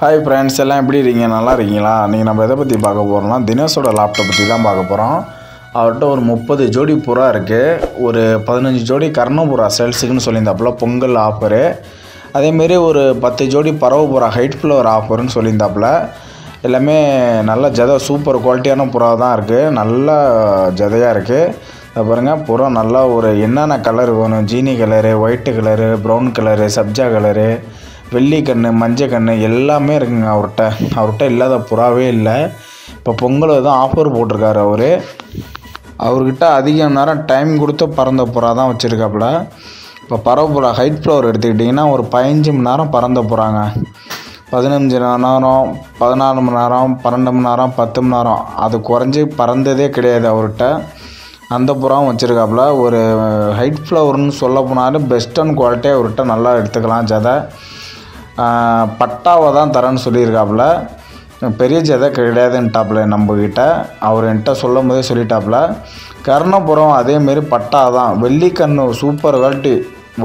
Hi friends எல்லாம் எப்படி இருக்கீங்க? நல்லா இருக்கீங்களா? நீங்கள் நம்ம எதை பற்றி பார்க்க போகிறோம்னா தினேஷோட லேப்டாப் பற்றி தான் பார்க்க போகிறோம் அவர்கிட்ட ஒரு முப்பது ஜோடி புறா இருக்குது ஒரு பதினஞ்சு ஜோடி கர்ணபுறா சேல்ஸுக்குன்னு சொல்லியிருந்தாப்புல பொங்கல் ஆஃபரு அதேமாரி ஒரு பத்து ஜோடி பறவை புறா ஹைட் ஃப்ளவர் ஆஃபர்னு சொல்லியிருந்தாப்புல. எல்லாமே நல்ல ஜதை சூப்பர் குவாலிட்டியான புறா தான் இருக்குது நல்ல ஜதையாக இருக்குது இதை பாருங்கள் புறா நல்லா ஒரு என்னென்ன கலர் வேணும்? ஜீனி colour white colour brown colour sabja colour வெள்ளி கண்ணு மஞ்சள் கண்ணு எல்லாமே இருக்குங்க அவர்கிட்ட அவர்கிட்ட இல்லாத புறாவே இல்லை. இப்போ பொங்கல் தான் ஆஃபர் போட்டிருக்காரு அவர். அவர்கிட்ட அதிக நேரம் டைம் கொடுத்து பறந்த புறா தான் வச்சுருக்காப்புல. இப்போ பறவை புறா ஹைட் ஃப்ளவர் எடுத்துக்கிட்டிங்கன்னா ஒரு பதினஞ்சு மணி நேரம் பறந்த புறாங்க. பதினஞ்சு மணி நேரம் பதினாலு மணி நேரம் பன்னெண்டு மணி நேரம் பத்து மணி நேரம். அது குறைஞ்சி பறந்ததே கிடையாது அவர்கிட்ட. அந்த புறாவும் வச்சுருக்காப்புல. ஒரு ஹைட் ஃப்ளவர்னு சொல்ல போனாலும் பெஸ்ட் அண்ட் குவாலிட்டியாக அவர்கிட்ட நல்லா எடுத்துக்கலாம் ஜதை. பட்டாவை தான் தரேன்னு சொல்லியிருக்காப்புல. பெரிய ஜதை கிடையாதுன்ட்டாப்புல நம்மக்கிட்ட அவர் என்கிட்ட சொல்லும் போதே சொல்லிட்டாப்புல. கர்ணபுரம் அதேமாரி பட்டா தான் வெள்ளிக்கண்ணு சூப்பர் குவாலிட்டி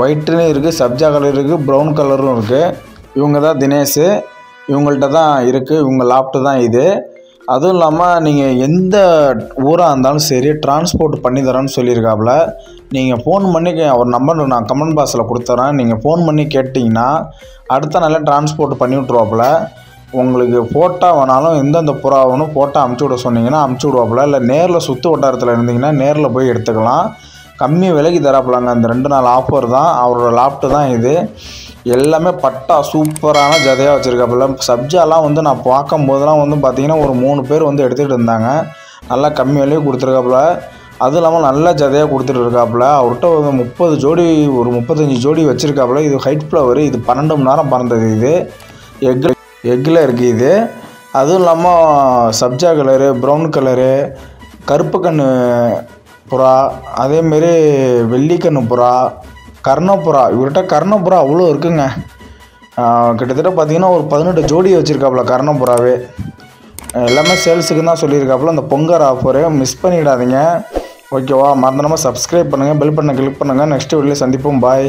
ஒயிட்டுன்னு இருக்குது சப்ஜா கலர் இருக்குது ப்ரௌன் கலரும் இருக்குது இவங்க தான் தினேஷ். இவங்கள்ட்ட தான் இருக்குது இவங்க லாப்ட்டு தான் இது. அதுவும் இல்லாமல் நீங்கள் எந்த ஊராக இருந்தாலும் சரி டிரான்ஸ்போர்ட் பண்ணி தரேன்னு சொல்லியிருக்காப்புல நீங்கள் ஃபோன் பண்ணி அவர் நம்பர் நான் கமெண்ட் பாக்ஸில் கொடுத்துறேன். நீங்கள் ஃபோன் பண்ணி கேட்டிங்கன்னா அடுத்த நாளில் டிரான்ஸ்போர்ட் பண்ணி விட்ருவாப்புல உங்களுக்கு ஃபோட்டோ வேணாலும் எந்தெந்த புறா வேணும் ஃபோட்டோ அமுச்சு விட சொன்னீங்கன்னா அமுச்சு விடுவாப்புல. இல்லை நேரில் சுற்று வட்டாரத்தில் இருந்தீங்கன்னா நேரில் போய் எடுத்துக்கலாம். கம்மி விலைக்கு தராப்புலாங்க. அந்த ரெண்டு நாள் ஆஃபர் தான். அவரோட லாப்ட்டு தான் இது. எல்லாமே பட்டா சூப்பரான ஜதையாக வச்சுருக்காப்புல. சப்ஜாலாம் வந்து நான் பார்க்கும் போதெல்லாம் வந்து பார்த்திங்கன்னா ஒரு மூணு பேர் வந்து எடுத்துகிட்டு இருந்தாங்க. நல்லா கம்மி விலையை கொடுத்துருக்காப்புல. அதுவும் இல்லாமல் நல்ல ஜதையாக கொடுத்துட்டு இருக்காப்புல. அவர்கிட்ட ஒரு முப்பது ஜோடி ஒரு முப்பத்தஞ்சு ஜோடி வச்சுருக்காப்புல. இது ஹைட் ஃப்ளவர் இது பன்னெண்டு மணி நேரம் பறந்தது இது. எக்கில் எக்கில் இருக்குது இது. அதுவும் இல்லாமல் சப்ஜா கலரு ப்ரௌன் கலரு கருப்பு கன்று புறா அதேமாரி வெள்ளிக்கன்று புறா கர்ணபுரா இவர்கிட்ட கர்ணபுரா அவ்வளோ இருக்குங்க. கிட்டத்தட்ட பார்த்தீங்கன்னா ஒரு பதினெட்டு ஜோடி வச்சுருக்காப்புல கர்ணபுராவே. எல்லாமே சேல்ஸுக்கு தான் சொல்லியிருக்காப்புல அந்த பொங்கல் ஆஃபரு மிஸ் பண்ணிடாதீங்க. ஓகேவா மறந்துடாமல் சப்ஸ்கிரைப் பண்ணுங்கள் பெல் பண்ண கிளிக் பண்ணுங்கள் நெக்ஸ்ட் வீடியோ சந்திப்போம். பாய்